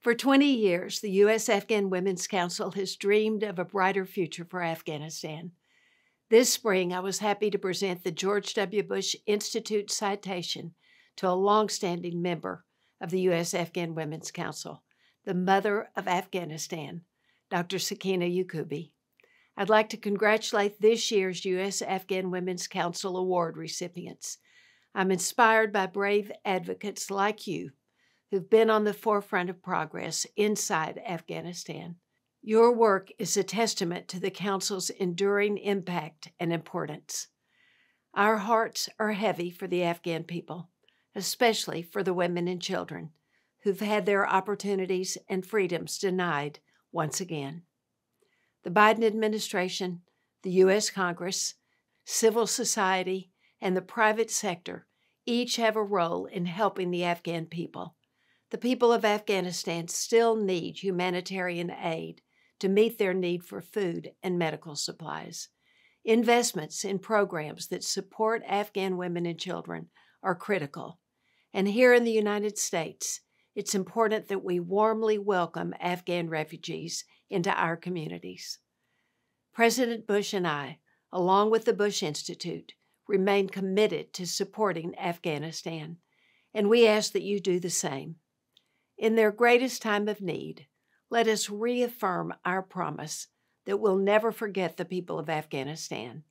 For 20 years, the U.S. Afghan Women's Council has dreamed of a brighter future for Afghanistan. This spring, I was happy to present the George W. Bush Institute citation to a longstanding member of the U.S. Afghan Women's Council, the mother of Afghanistan, Dr. Sakena Yacoobi. I'd like to congratulate this year's U.S. Afghan Women's Council Award recipients. I'm inspired by brave advocates like you who've been on the forefront of progress inside Afghanistan. Your work is a testament to the Council's enduring impact and importance. Our hearts are heavy for the Afghan people, especially for the women and children who've had their opportunities and freedoms denied once again. The Biden administration, the U.S. Congress, civil society, and the private sector each have a role in helping the Afghan people. The people of Afghanistan still need humanitarian aid to meet their need for food and medical supplies. Investments in programs that support Afghan women and children are critical. And here in the United States, it's important that we warmly welcome Afghan refugees into our communities. President Bush and I, along with the Bush Institute, remain committed to supporting Afghanistan, and we ask that you do the same. In their greatest time of need, let us reaffirm our promise that we'll never forget the people of Afghanistan.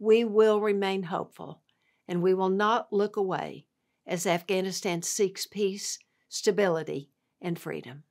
We will remain hopeful, and we will not look away as Afghanistan seeks peace, stability, and freedom.